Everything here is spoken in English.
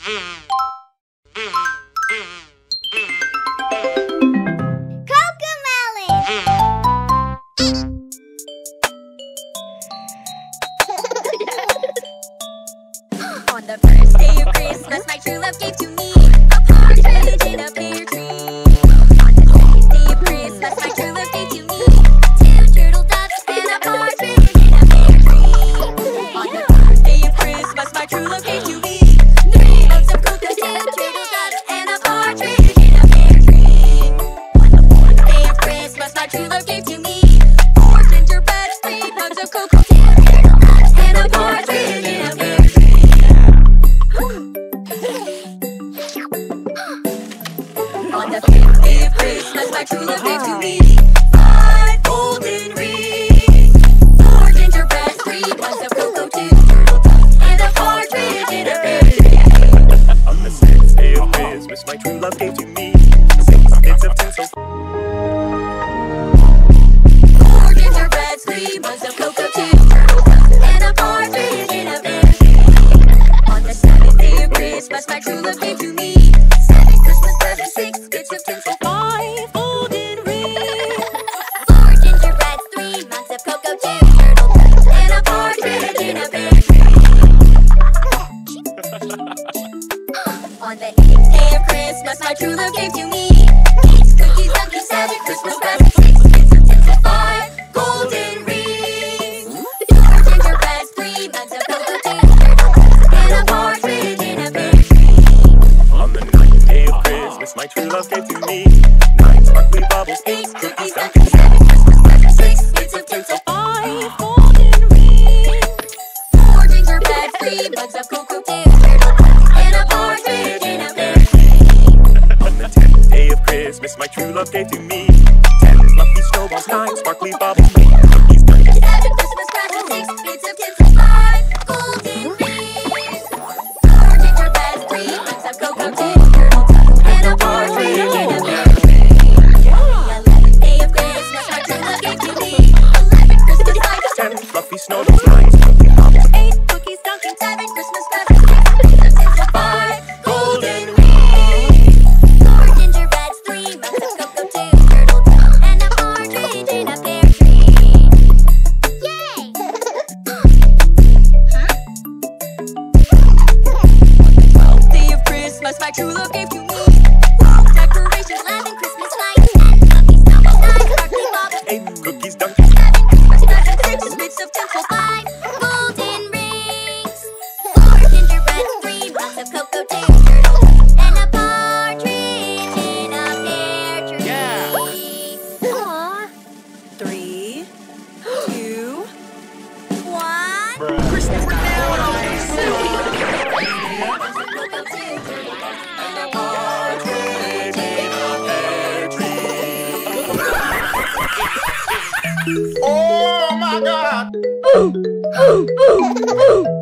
On the first day of Christmas, my true love gave to me On the fifth of my true love gave to me day of Christmas, my true love gave to me. Eight cookies, donkeys, seven Christmas presents, six bits of tinsel, five golden rings, gingerbreads, three mugs of cocoa, two turtle and a partridge in a pear tree. On the ninth day of Christmas, my true love gave to me. Nine sparkly bubbles, eight cookies, seven true love gave to me. Ten fluffy snowballs, nine sparkly bubbles, my true love gave to me decorations, eleven Christmas lights, ten fluffy snowballs, nine sparkly eight cookies, donkeys, seven Christmas presents, six bits of tinsel, five golden rings, four gingerbreads, three of cocoa, turtle and a partridge in a pear tree. Aw. Three, two, one. Christmas Oh my God! Ooh, ooh, ooh, ooh.